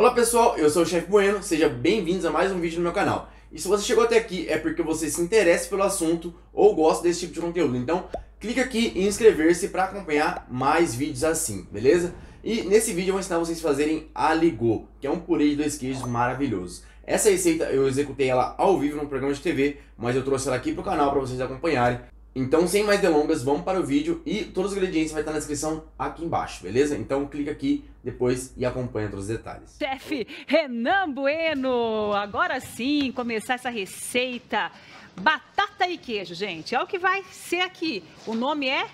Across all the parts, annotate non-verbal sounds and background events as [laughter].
Olá pessoal, eu sou o Chefe Bueno, sejam bem-vindos a mais um vídeo no meu canal. E se você chegou até aqui é porque você se interessa pelo assunto ou gosta desse tipo de conteúdo, então clica aqui em inscrever-se para acompanhar mais vídeos assim, beleza? E nesse vídeo eu vou ensinar vocês a fazerem aligô, que é um purê de dois queijos maravilhoso. Essa receita eu executei ela ao vivo no programa de TV, mas eu trouxe ela aqui pro canal para vocês acompanharem. Então, sem mais delongas, vamos para o vídeo e todos os ingredientes vai estar na descrição aqui embaixo, beleza? Então clica aqui depois e acompanha todos os detalhes. Chefe Renan Bueno, agora sim, começar essa receita. Batata e queijo, gente, é o que vai ser aqui. O nome é?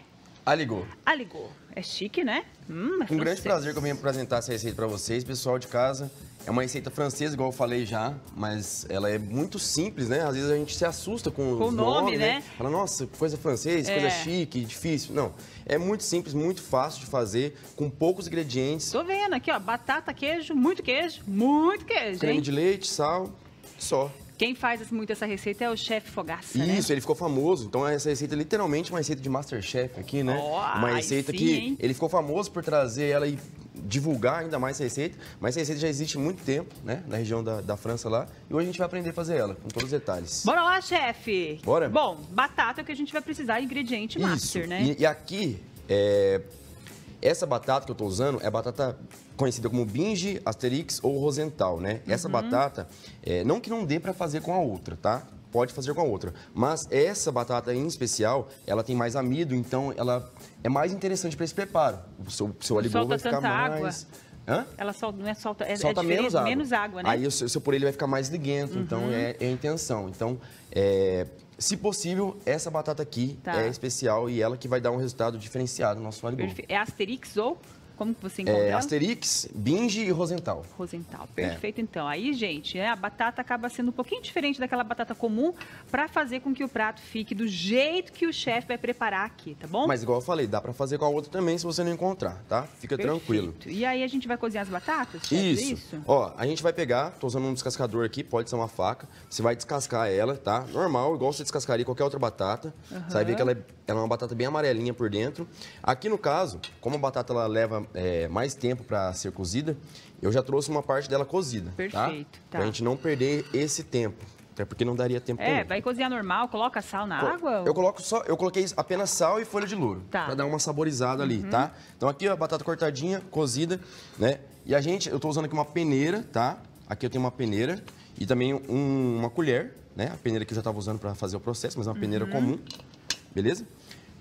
Aligô. Aligô. É chique, né? Hum, é Com grande prazer que eu venho apresentar essa receita para vocês, pessoal de casa. É uma receita francesa, igual eu falei já, mas ela é muito simples, né? Às vezes a gente se assusta com, com o nome, nomes, né? né? Fala, nossa, coisa francesa, é. coisa chique, difícil. Não, é muito simples, muito fácil de fazer, com poucos ingredientes. Tô vendo aqui, ó, batata, queijo, muito queijo, muito queijo, Creme hein? de leite, sal, só. Quem faz muito essa receita é o chefe Fogaça, né? Isso, né? ele ficou famoso. Então essa receita é literalmente uma receita de Masterchef aqui, né? Oh, uma receita sim, que hein? ele ficou famoso por trazer ela e divulgar ainda mais essa receita, mas essa receita já existe há muito tempo, né, na região da, da França lá, e hoje a gente vai aprender a fazer ela, com todos os detalhes. Bora lá, chefe! Bora? Bom, batata é o que a gente vai precisar, ingrediente Isso. master, né? E, e aqui, é, essa batata que eu estou usando é batata conhecida como binge, asterix ou rosental, né? Uhum. Essa batata, é, não que não dê para fazer com a outra, tá? pode fazer com a outra. Mas essa batata em especial, ela tem mais amido, então ela é mais interessante para esse preparo. O seu, seu aligô vai ficar mais... Hã? Ela solta, não é solta, é, solta é menos água. menos água, né? Aí o seu, seu purê ele vai ficar mais liguento, então uhum. então é, é, a intenção. Então, é, se possível, essa batata aqui tá. é especial e ela que vai dar um resultado diferenciado no nosso aligô. É Asterix ou como que você encontra é, Asterix, Binge e Rosental. Rosental, perfeito é. então. Aí, gente, né, a batata acaba sendo um pouquinho diferente daquela batata comum para fazer com que o prato fique do jeito que o chefe vai preparar aqui, tá bom? Mas igual eu falei, dá para fazer com a outra também se você não encontrar, tá? Fica perfeito. tranquilo. E aí a gente vai cozinhar as batatas? Chefe, é isso. isso. Ó, a gente vai pegar, tô usando um descascador aqui, pode ser uma faca. Você vai descascar ela, tá? Normal, igual você descascaria qualquer outra batata. Uhum. Você vai ver que ela é, ela é uma batata bem amarelinha por dentro. Aqui no caso, como a batata ela leva é, mais tempo para ser cozida, eu já trouxe uma parte dela cozida. Tá? Perfeito. Tá? Para a gente não perder esse tempo. Até porque não daria tempo É, vai cozinhar normal, coloca sal na Co água? Eu coloco só, eu coloquei apenas sal e folha de louro. Tá. Pra dar uma saborizada uhum. ali, tá? Então aqui a batata cortadinha, cozida, né? E a gente, eu tô usando aqui uma peneira, tá? Aqui eu tenho uma peneira e também um, uma colher, né? A peneira que eu já tava usando para fazer o processo, mas é uma peneira uhum. comum, beleza?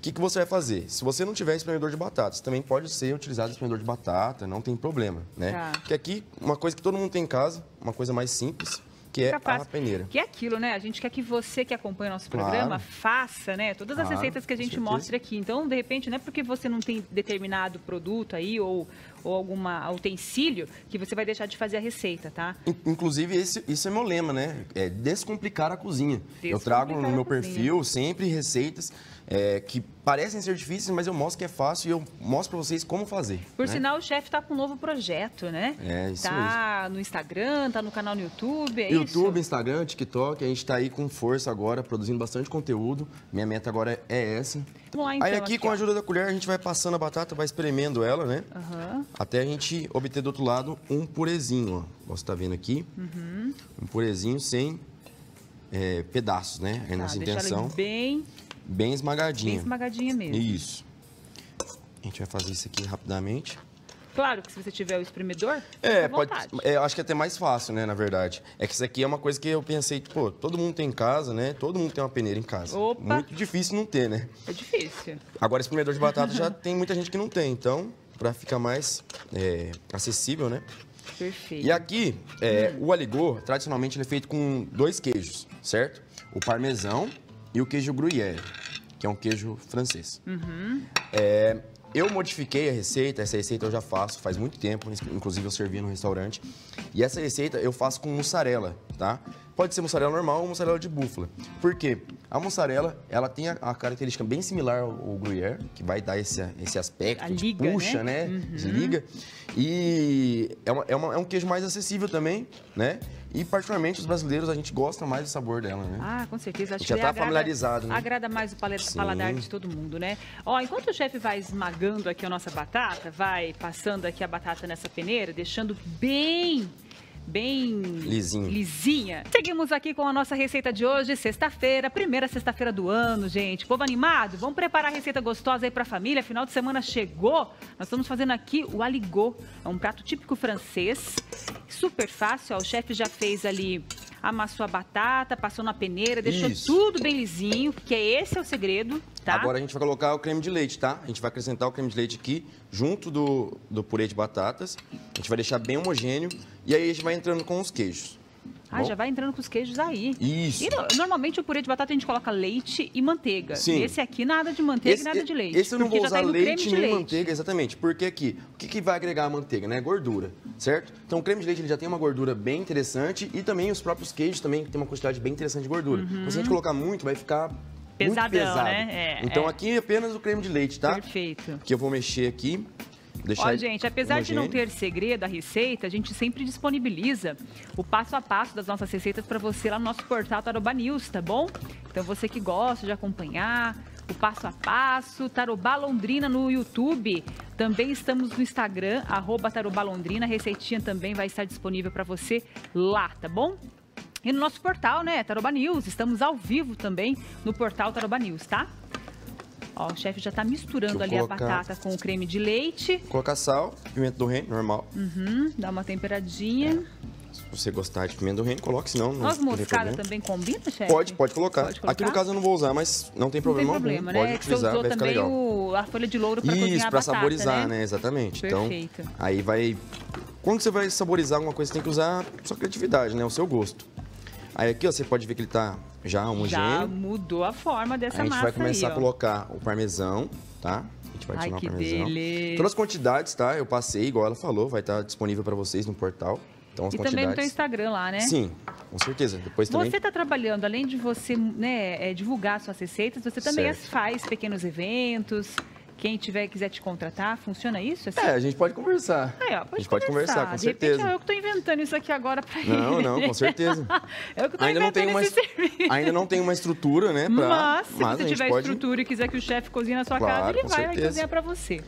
Que, que você vai fazer? Se você não tiver espremedor de batata, também pode ser utilizado espremedor de batata, não tem problema, né? Tá. Que aqui, uma coisa que todo mundo tem em casa, uma coisa mais simples, que é a peneira. Que é aquilo, né? A gente quer que você que acompanha o nosso programa claro. faça, né? Todas as claro, receitas que a gente mostra aqui. Então, de repente, não é porque você não tem determinado produto aí ou, ou alguma utensílio que você vai deixar de fazer a receita, tá? Inclusive, esse, isso é meu lema, né? É descomplicar a cozinha. Descomplicar eu trago no meu perfil sempre receitas é, que parecem ser difíceis, mas eu mostro que é fácil e eu mostro para vocês como fazer. Por né? sinal, o chefe está com um novo projeto, né? É, isso tá mesmo. no Instagram, tá no canal no YouTube, é YouTube, isso? Instagram, TikTok, a gente está aí com força agora, produzindo bastante conteúdo. Minha meta agora é essa. Vamos lá, então, aí aqui, aqui com a ajuda da colher, a gente vai passando a batata, vai espremendo ela, né? Uhum. Até a gente obter do outro lado um purezinho, ó. Você tá vendo aqui. Uhum. Um purezinho sem é, pedaços, né? É tá, nossa intenção. bem Bem esmagadinha. Bem esmagadinha mesmo. Isso. A gente vai fazer isso aqui rapidamente. Claro que se você tiver o espremedor, é, pode. É, acho que é até mais fácil, né, na verdade. É que isso aqui é uma coisa que eu pensei, pô, todo mundo tem em casa, né? Todo mundo tem uma peneira em casa. Opa. Muito difícil não ter, né? É difícil. Agora, espremedor de batata já [laughs] tem muita gente que não tem, então, para ficar mais é, acessível, né? Perfeito. E aqui, é, hum. o aligô, tradicionalmente, ele é feito com dois queijos, certo? O parmesão e o queijo gruyère, que é um queijo francês. Uhum. É, eu modifiquei a receita, essa receita eu já faço faz muito tempo, inclusive eu servi no restaurante. E essa receita eu faço com mussarela, tá? Pode ser mussarela normal ou mussarela de búfala. Por quê? A mussarela, ela tem a, a característica bem similar ao, ao gruyère, que vai dar esse, esse aspecto A de liga, puxa, né? né? De liga. E é, uma- é uma- é um queijo mais acessível também, né? E particularmente os brasileiros, a gente gosta mais do sabor dela, né? Ah, com certeza. Acho Já tá agrada- familiarizado, né? Agrada mais o Sim. paladar de todo mundo, né? Ó, enquanto o chefe vai esmagando aqui a nossa batata, vai passando aqui a batata nessa peneira, deixando bem bem Lisinho. lisinha. Seguimos aqui com a nossa receita de hoje, sexta-feira, primeira sexta-feira do ano, gente. Povo animado, vamos preparar a receita gostosa aí pra família. Final de semana chegou. Nós estamos fazendo aqui o aligot. É um prato típico francês, super fácil. Ó, o chefe já fez ali, amassou a batata, passou na peneira, deixou Isso. tudo bem lisinho, que é esse é o segredo, tá? Agora a gente vai colocar o creme de leite, tá? A gente vai acrescentar o creme de leite aqui, junto do, do purê de batatas. A gente vai deixar bem homogêneo. E aí a gente vai entrando com os queijos. Tá Ah, bom? já vai entrando com os queijos aí. Isso. E no- normalmente o purê de batata a gente coloca leite e manteiga. Sim. Esse aqui nada de manteiga e nada de leite. Esse eu não vou tá usar creme leite nem leite. manteiga, exatamente. Porque aqui, o que, que vai agregar a manteiga, né? Gordura, certo? Então o creme de leite ele já tem uma gordura bem interessante e também os próprios queijos também tem uma quantidade bem interessante de gordura. Então, se a gente colocar muito, vai ficar Uhum. Pesadão, muito pesado. né? É, então é. aqui apenas o creme de leite, tá? Perfeito. Que eu vou mexer aqui. Deixar Ó, gente, apesar de não homogêneo. ter segredo a receita, a gente sempre disponibiliza o passo a passo das nossas receitas para você lá no nosso portal Taroba News, tá bom? Então você que gosta de acompanhar o passo a passo, Tarobá Londrina no YouTube. Também estamos no Instagram, arroba Tarobá Londrina. A receitinha também vai estar disponível para você lá, tá bom? E no nosso portal, né, Taroba News. Estamos ao vivo também no portal Taroba News, tá? Ó, o chefe já tá misturando ali colocar. a batata com o creme de leite. Colocar sal, pimenta do reino, normal. Uhum, dá uma temperadinha. Se você gostar de pimenta do reino, coloque, senão não tem moscada problema. também combina, chefe? Pode, pode colocar. Pode colocar? Aqui no caso eu não vou usar, mas não tem Não tem problema, problema, algum. né? Pode É que você utilizar, usou vai ficar também legal. o, a folha de louro cozinhar Isso, a pra batata, saborizar, né? né? Exatamente. Perfeito. Então, aí vai. Quando você vai saborizar alguma coisa, você tem que usar a sua criatividade, né? O seu gosto. Aí aqui, ó, você pode ver que ele tá já Já homogêneo. mudou a forma dessa Aí a gente massa vai começar aí, a colocar o parmesão, tá? A gente vai Ai, adicionar que o parmesão. delícia. Todas as quantidades, tá? Eu passei, igual ela falou, vai estar disponível para vocês no portal. Então as E quantidades. também no teu Instagram lá, né? Sim, com certeza. Depois também. Você está trabalhando, além de você né, é, divulgar suas receitas, você também Certo. as faz pequenos eventos. Quem tiver quiser te contratar, funciona isso? Assim? É, a gente pode conversar. Aí, ó, pode a gente pode conversar, com De repente, certeza. é eu que estou inventando isso aqui agora para ele. Não, não, com certeza. [laughs] eu que estou ainda não inventando uma ainda não tem uma estrutura, né, pra, Mas, se a você tiver pode estrutura e quiser que o chefe cozinhe na sua Claro, casa, ele vai certeza. cozinhar para você.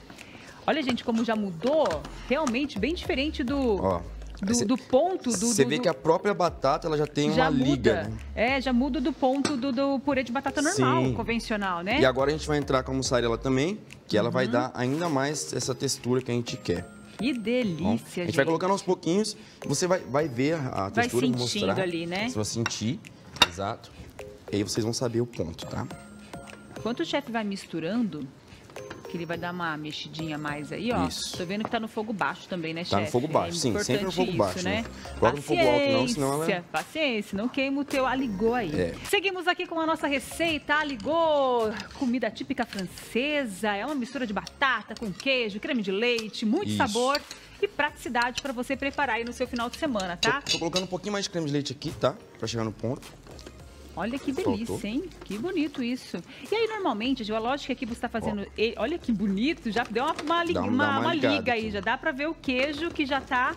Olha, gente, como já mudou, realmente bem diferente do, Ó, do, cê- do ponto do. Você vê que a própria batata ela já tem já uma muda. liga, né? É, já muda do ponto do, do purê de batata normal, Sim. convencional, né? E agora a gente vai entrar com a mussarela também, que ela Uhum. vai dar ainda mais essa textura que a gente quer. Que tá bom? delícia, a gente vai colocando aos pouquinhos, você vai, vai ver a Vai textura, vou sentindo mostrar. ali, né? Você vai sentir, exato. E aí vocês vão saber o ponto, tá? Enquanto o chefe vai misturando, que ele vai dar uma mexidinha a mais aí, ó. Isso. Tô vendo que tá no fogo baixo também, né, chefe? Tá no fogo baixo, sim, importante sempre no fogo isso, baixo, né? né? Coloca no fogo alto não, senão ela- Paciência, Paciência, não queima o teu aligô aí. É. Seguimos aqui com a nossa receita aligô, comida típica francesa, é uma mistura de batata com queijo, creme de leite, muito Isso. sabor e praticidade para você preparar aí no seu final de semana, tá? Tô, tô colocando um pouquinho mais de creme de leite aqui, tá? Pra chegar no ponto. Olha que delícia, hein? Que bonito isso. E aí, normalmente, Gil, a lógica é que você está fazendo. Olha que bonito, já deu uma, uma, um- uma- uma uma liga aí, já dá para ver o queijo que já está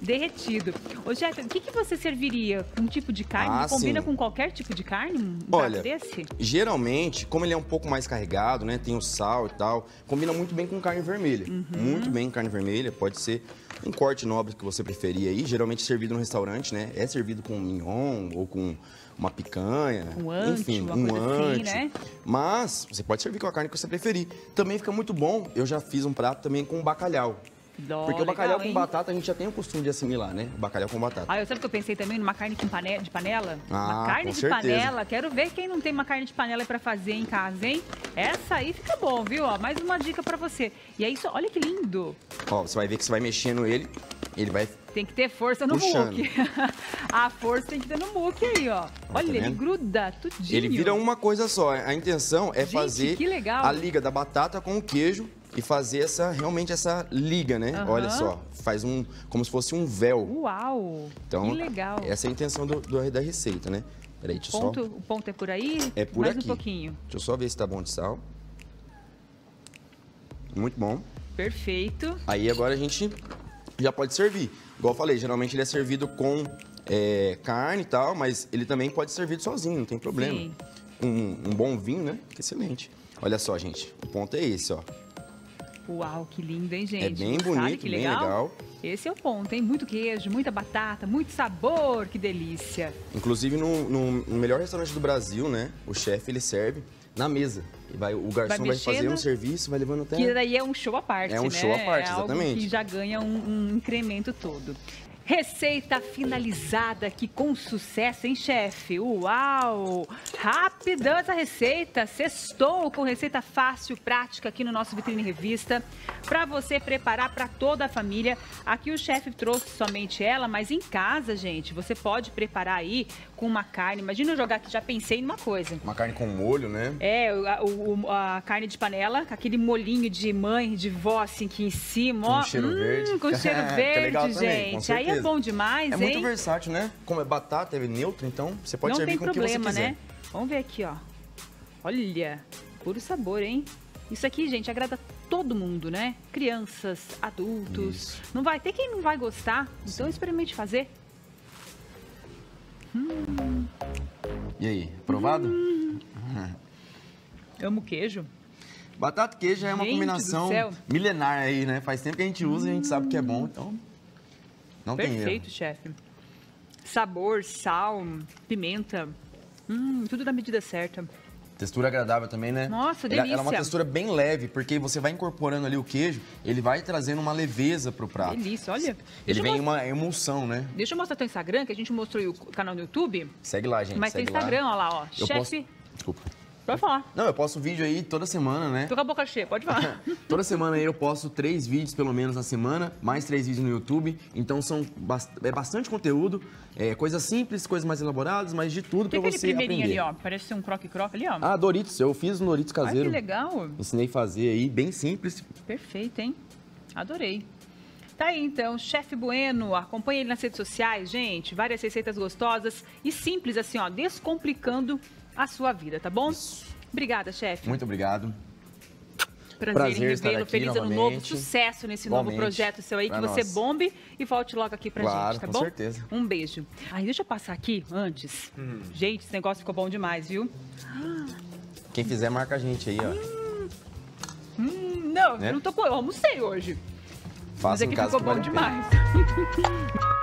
derretido. Ô, Jeff, o que, que você serviria? Um tipo de carne? Ah, Combina sim. com qualquer tipo de carne? Um Olha, desse? Geralmente, como ele é um pouco mais carregado, né? Tem o sal e tal, combina muito bem com carne vermelha. Uhum. Muito bem com carne vermelha, pode ser um corte nobre que você preferir aí, geralmente servido no restaurante, né? É servido com mignon ou com uma picanha, Um ante, enfim, um coisa assim, ante. né? Mas você pode servir com a carne que você preferir. Também fica muito bom. Eu já fiz um prato também com bacalhau. Dó, Porque o bacalhau legal, com hein? batata a gente já tem o costume de assimilar, né? O bacalhau com batata. Ah, eu sabe o que eu pensei também numa carne com pane- de panela? uma Ah, carne com de certeza. panela. Quero ver quem não tem uma carne de panela para fazer em casa, hein? Essa aí fica bom, viu? Ó, mais uma dica para você. E aí, só- olha que lindo. Ó, você vai ver que você vai mexendo ele, ele vai Tem que ter força no Puxando. muque. [laughs] a força tem que ter no muque aí, ó. Olha, ele vendo? gruda tudinho. Ele vira uma coisa só. A intenção é Gente, fazer a liga da batata com o queijo e fazer essa realmente essa liga, né? Aham. Olha só, faz um como se fosse um véu. Uau! Então, que legal. essa é a intenção do- do- da receita, né? Peraí, deixa ponto, só... O ponto é por aí? É por Mais aqui. um pouquinho. Deixa eu só ver se tá bom de sal. Muito bom. Perfeito. Aí agora a gente já pode servir. Igual eu falei, geralmente ele é servido com é, carne e tal, mas ele também pode ser servido sozinho, não tem problema. Sim. Um, um bom vinho, né? Excelente. Olha só, gente. O ponto é esse, ó. Uau, que lindo, hein, gente? É bem Gostaram? bonito, que bem legal. legal. Esse é o ponto, hein? Muito queijo, muita batata, muito sabor, que delícia. Inclusive no, no- melhor restaurante do Brasil, né? O chefe ele serve na mesa. E vai, o garçom vai, fazer mexendo. um serviço, vai levando até. Que daí é um show à parte, É um né? show à parte, é exatamente. que já ganha um, um incremento todo. Receita finalizada aqui com sucesso, hein, chefe? Uau! Rapidão essa receita. Sextou com receita fácil, prática aqui no nosso Vitrine Revista. Para você preparar para toda a família. Aqui o chefe trouxe somente ela, mas em casa, gente, você pode preparar aí com uma carne. Imagina eu jogar aqui, já pensei numa coisa. Uma carne com molho, né? É, a, o- a carne de panela, com aquele molinho de mãe, de vó, assim, aqui em cima, ó. Com cheiro Hum, verde. Com [laughs] cheiro Que verde, legal também, com gente. Aí é bom demais, É hein? muito versátil, né? Como é batata, é neutro, então você pode Não servir com o que você problema, quiser. né? Vamos ver aqui, ó. Olha, puro sabor, hein? Isso aqui, gente, agrada todo mundo, né? Crianças, adultos. Isso. Não vai ter quem não vai gostar. Então experimente fazer. E aí, aprovado? Hum. Amo queijo. Batata e queijo é uma Gente combinação milenar aí, né? Faz tempo que a gente usa e a gente sabe que é bom, então não tem erro. Perfeito, chefe. Sabor, sal, pimenta. Hum, tudo na medida certa. Textura agradável também, né? Nossa, Ela- Ela é uma delícia. textura bem leve, porque você vai incorporando ali o queijo, ele vai trazendo uma leveza pro prato. Delícia, olha. Ele vem em uma emulsão, né? deixa eu mostrar teu Instagram, que a gente mostrou o canal no YouTube. Segue lá, gente. mas tem segue lá. Instagram, olha lá, ó. Eu chefe. posto... Desculpa. Pode falar. Não, eu posto vídeo aí toda semana, né? Tô com a boca cheia, pode falar. [laughs] Toda semana aí eu posto três vídeos, pelo menos, na semana, mais três vídeos no YouTube. Então são bast- é bastante conteúdo, é, coisas simples, coisas mais elaboradas, mas de tudo Tem pra aquele você primeirinho aprender. ali, ó. Parece ser um croque-croque ali, ó. Ah, Doritos. Eu fiz um Doritos Ai, que caseiro. legal. Ensinei a fazer aí, bem simples. Perfeito, hein? Adorei. Tá aí então, Chefe Bueno, acompanhe ele nas redes sociais, gente. Várias receitas gostosas e simples assim, ó, descomplicando a sua vida, tá bom? Obrigada, chefe. Muito obrigado. Prazer, prazer em revê-lo. Feliz ano novo, novamente. sucesso nesse novo Igualmente. projeto seu aí, que Pra você nós. bombe e volte logo aqui pra Claro, gente, tá com bom? certeza. Um beijo. Aí deixa eu passar aqui antes. Hum. Gente, esse negócio ficou bom demais, viu? Quem fizer, marca a gente aí, ó. Hum, não, Né? eu não tô com. Eu almocei hoje. Mas Faça em aqui casa ficou que bom vale demais. [laughs]